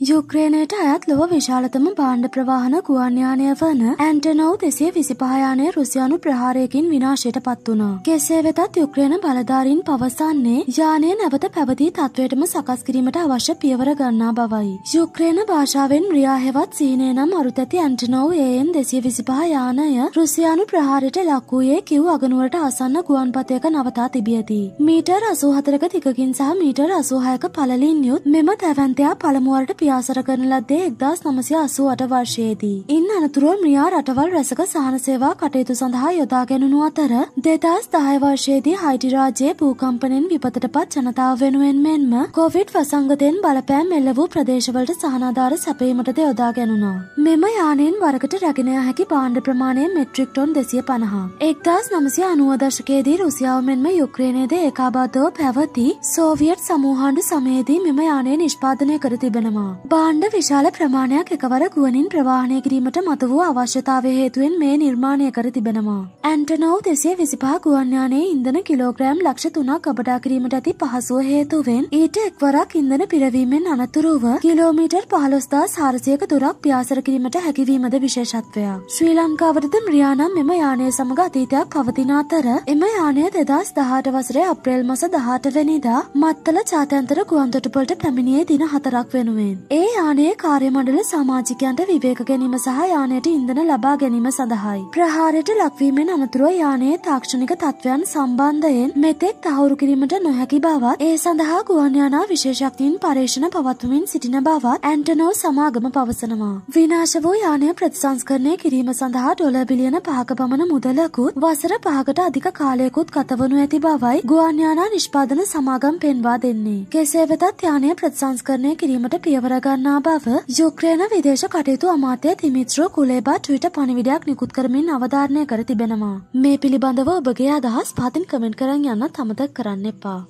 යුක්‍රේනයට අයත් ලොව විශාලතම භාණ්ඩ ප්‍රවාහන ගුවන් යානය වන ඇන්ටනෝව් දෙසිය විසිපහ යානය රුසියානු ප්‍රහාරයකින් විනාශයට පත් වුණා. කෙසේ වෙතත් යුක්‍රේන බලධාරීන් පවසන්නේ යානය නැවත පැවති තත්වයටම සකස් කිරීමට අවශ්‍ය පියවර ගන්නා බවයි. යුක්‍රේන භාෂාවෙන් රියා හෙවත් සීනය නම් අරුතැති ඇන්ටනෝව් ඒන් දෙසිය විසිපහ යානය රුසියානු ප්‍රහාරයට ලක් වූයේ කිව් අගනුවරට ආසන්න ගුවන්පතයක නවතා තිබියදී. මීටර් 84ක තිකකින් සහ මීටර් 86ක පළලින් යුත් මෙම තැවැන්තයා පළමුවරට පියාසර කරන ලද්දේ එක්දස් නමසය අසූ අට වර්ෂයේදී. ඉන් අනතුරුව මියා රටවල් රැසක සහන සේවා කටයුතු සඳහා යොදා ගැනුණු අතර දෙදස් දහය වර්ෂයේදී හයිටි රාජයේ භූකම්පනෙන් විපතට පත් ජනතාව වෙනුවෙන් මෙන්ම කොවිඩ් වසංගතයෙන් බලපෑම් එල්ල වූ ප්‍රදේශවලට සහනාධාර සැපීමටද යොදා ගැනුණා. මෙම යානයෙන් වරකට රැගෙන හැකි භාණ්ඩ ප්‍රමාණය මෙට්‍රික් ටොන් දෙසිය පණහා. එක්දස් නමසය අනුව දශකයේදී රුසියාව මෙන්ම යුක්්‍රේණයද ඒකාබාධව පැවති සෝවියට් සමූහන්ඩු සමයේදී මෙම යානය නිෂ්පාදනය කර තිබෙනවා. භාණ්ඩ විශාල ප්‍රමාණයක් එකවර ගුවනින් ප්‍රවාහනය කිරීමට මතු වූ අවශ්‍යතාවය හේතුවෙන් මේ නිර්මාණය කර තිබෙනවා. ඇන්ටනෝව් දෙසේ විසිපහ ගුවන්යානයේ ඉන්දන කිලෝග්‍රෑම් ලක්ෂ තුනක් කබටා කිරීමට ඇති පහසුව හේතුවෙන් ඊට එක්වරක් ඉන්දන පිරවීමෙන් අනතුරුව කිලෝමීටර් පහළොස්දා සාරසයක දුරක් ප්‍යාසර කිරීමට හැකිවීමද විශේෂත්වයක්. ශ්‍රී ලංකාවටද ම්‍රියානම් මෙම යානය සමඟ අතීතයක් පවතින අතර එම යානය දෙදස් දහට වසරේ අප්‍රේල් මස දහට වැනිදා මත්තල ජාත්‍යන්තර ගුවන්තොටුපොලට පැමිණියේ දින හතරක් වෙනුවෙන්. ඒ යානයේ කාර්යමණ්ඩල සමාජිකයන්ට විවේක ගැනීම සහ යානයට ඉන්ධන ලබා ගැනීම සඳහායි. ප්‍රහාරයට ලක්වීමෙන් අනතුරුව යානයේ තාක්ෂණික තත්ත්වයන් සම්බන්ධයෙන් මෙතෙක් තහවුරු කිරීමට නොහැකි බවත් ඒ සඳහා ගුවන් යානා විශේෂඥයින් පරීක්ෂණ පවත්වමින් සිටින බවත් ඇන්ටනෝ සමාගම පවසනවා. විනාශ වූ යානය ප්‍රතිසංස්කරණය කිරීම සඳහා ඩොලර් බිලියන පහක පමණ මුදලකුත් වසර පහකට අධික කාලයකුත් ගතවනු ඇති බවයි ගුවන් යානා නිෂ්පාදන සමාගම් පෙන්වා දෙන්නේ. කෙසේ වෙතත් යානය ප්‍රතිසංස්කරණය කිරීමට පියවර ගන්නා බව යුක්්‍රේන විදේශ කටයුතු අමාත්‍ය තිමිත්‍රෝ කුලේබා ට්විට පණිවිඩයක් නිකුත් කරමින් අවධාරණය කර තිබෙනවා. මේ පිළිබඳව ඔබගේ අදහස් පාතින් කමෙන්ට් කරන්න යන්න අමතක කරන්න එපා.